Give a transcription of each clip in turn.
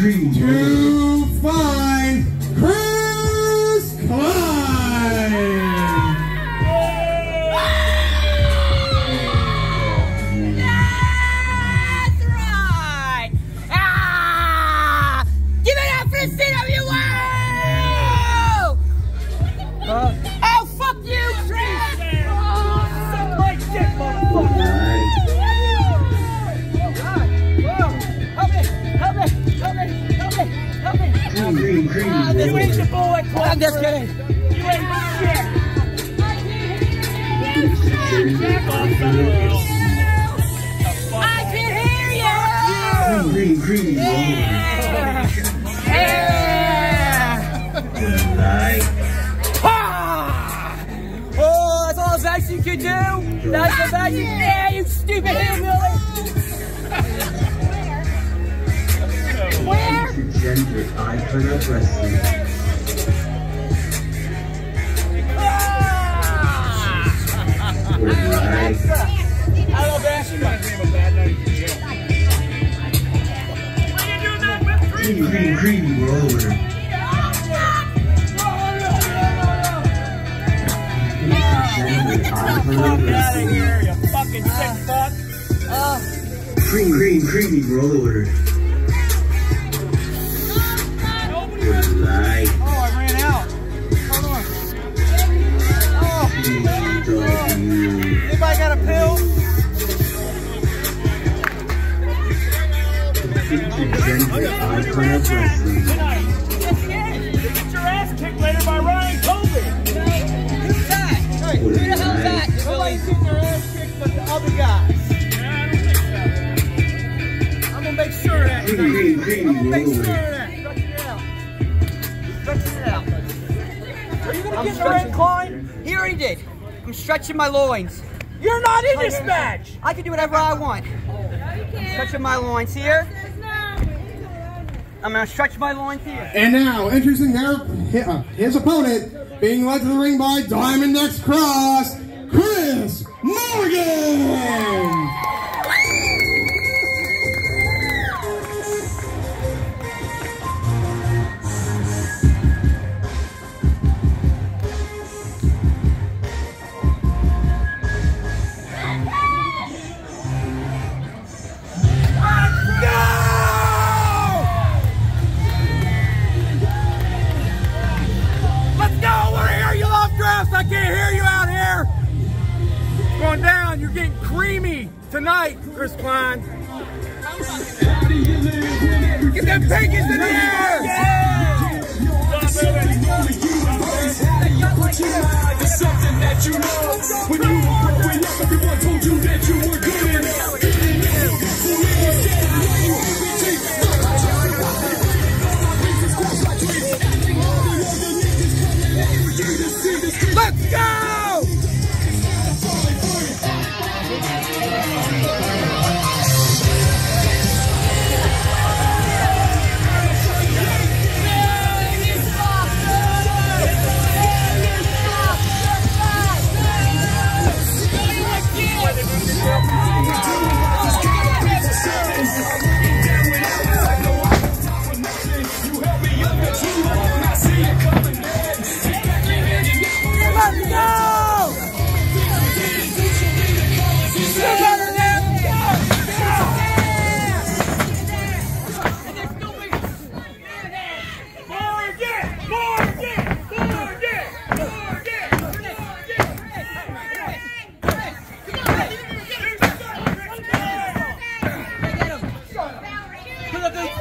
Creamy I'm just kidding. You ain't shit. I can hear you! Creamy, creamy roller. Yeah! Like, Ha! Oh, that's all the best you could do? That's the best you Yeah, you stupid hillbilly! Where? degenerate icon of. Ah! Love basketball. creamy, creamy, creamy roller. Degenerate icon of wrestling. here, you fucking sick fuck. Creamy, creamy, creamy. Like, Degenerate icon of wrestling. Yes, yes. Get your ass kicked later by Ryan Colby. Who's that? Hey, who the hell's that? Nobody's getting their ass kicked but the other guys. I'm gonna make sure that. I'm gonna make sure of roller. that. Stretch it out. Stretch it out. Are you gonna get the red Klein? He already did. I'm stretching my loins. You're not in this match. I can do whatever I want. I'm stretching my loins here. I'm gonna stretch my loins here. And now, introducing their, uh, his opponent, being led to the ring by Diamond X Cross, Chris Morgan. Getting creamy tonight, Chris Cline. Get them pinkies in the air! Yeah! something that you know. When you were growing up, everyone told you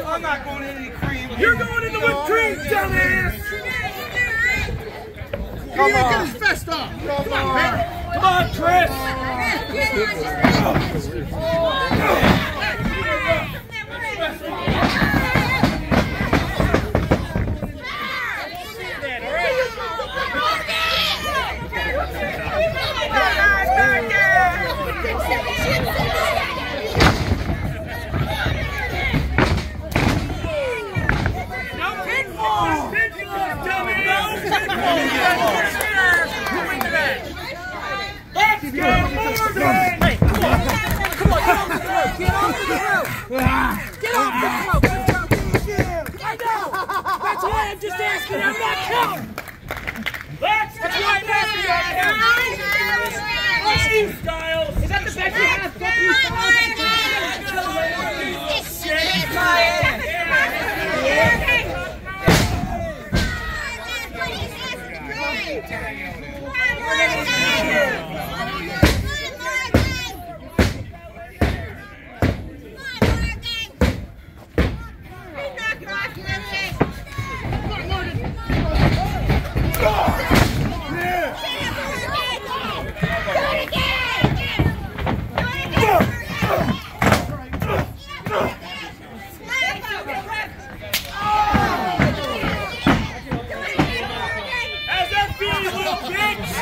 I'm not going in any cream. You're going in the whipped cream, dumbass! Come on. Get his vest off. Come on, man. Come on, Chris. No Styles! Is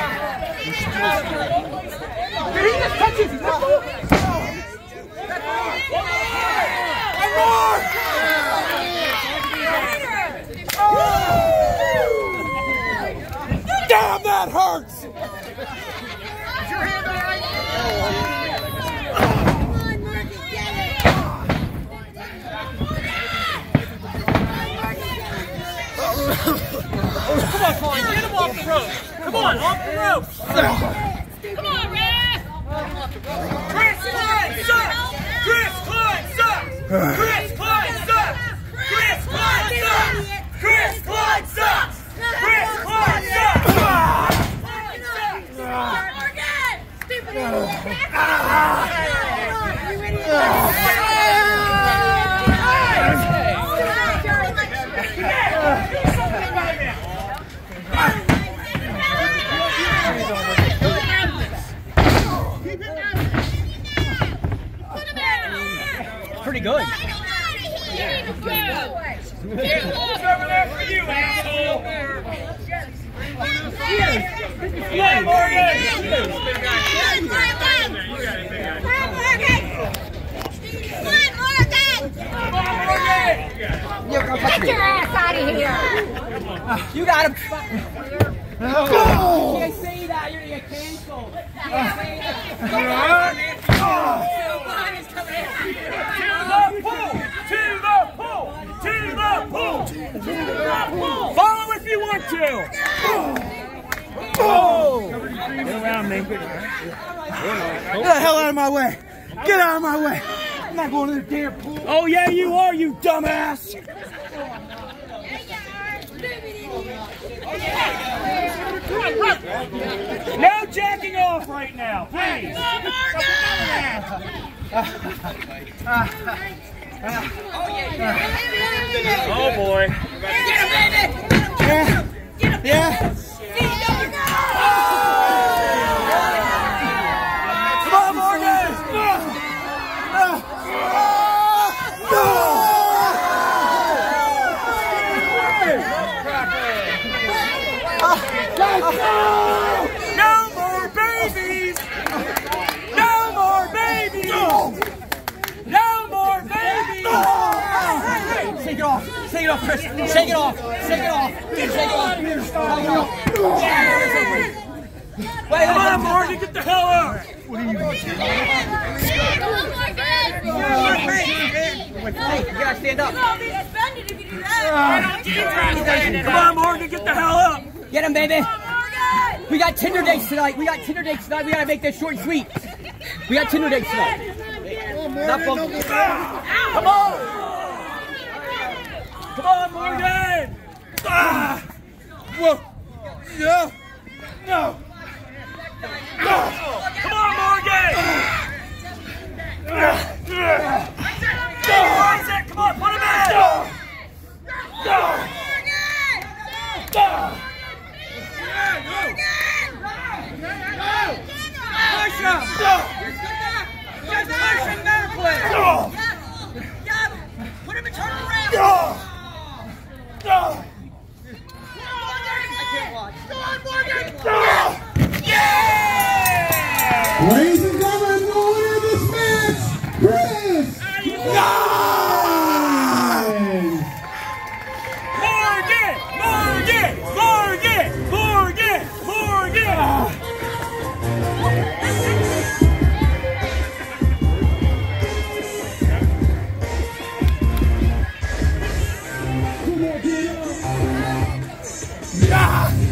bitch? Damn, that hurts! Come on, Cline, get him off the rope! Come on, off the rope! Chris Cline sucks! Chris Cline sucks! Chris Cline sucks! Chris Cline sucks! Chris Cline sucks! Chris Cline sucks! Pretty good. It's over there for you, asshole! Yeah, Morgan! Come on, Morgan! Yeah, come touch Get your ass out of here! You got him. Can't say that. You're gonna get canceled. Uh, To the pool! To the pool! To the pool! To the pool! Follow if you want to! Oh! Get around me. Get the hell out of my way. Get out of my way. I'm not going to the damn pool. Oh yeah, you are, you dumbass! No jacking off right now, please! Oh boy. Oh, yeah. Yeah. Come on, Morgan. No more babies! No more babies! No more babies! Shake it Shake it off, Chris. Shake it off. Shake it off. Shake it off. Shake it off. Wait, Come on, Morgan, get the hell out! wait. You gotta stand up. Come on, Morgan, get the hell up! Get him, baby. We got Tinder dates tonight. We got Tinder dates tonight. We gotta make this short and sweet. We got Tinder dates tonight. Come on! Come on, Morgan! Ah! Whoa! Yeah! No! No! Come on, Morgan! Go! Isaac, come on, put him in! Go! Go! Push him. Just Yeah!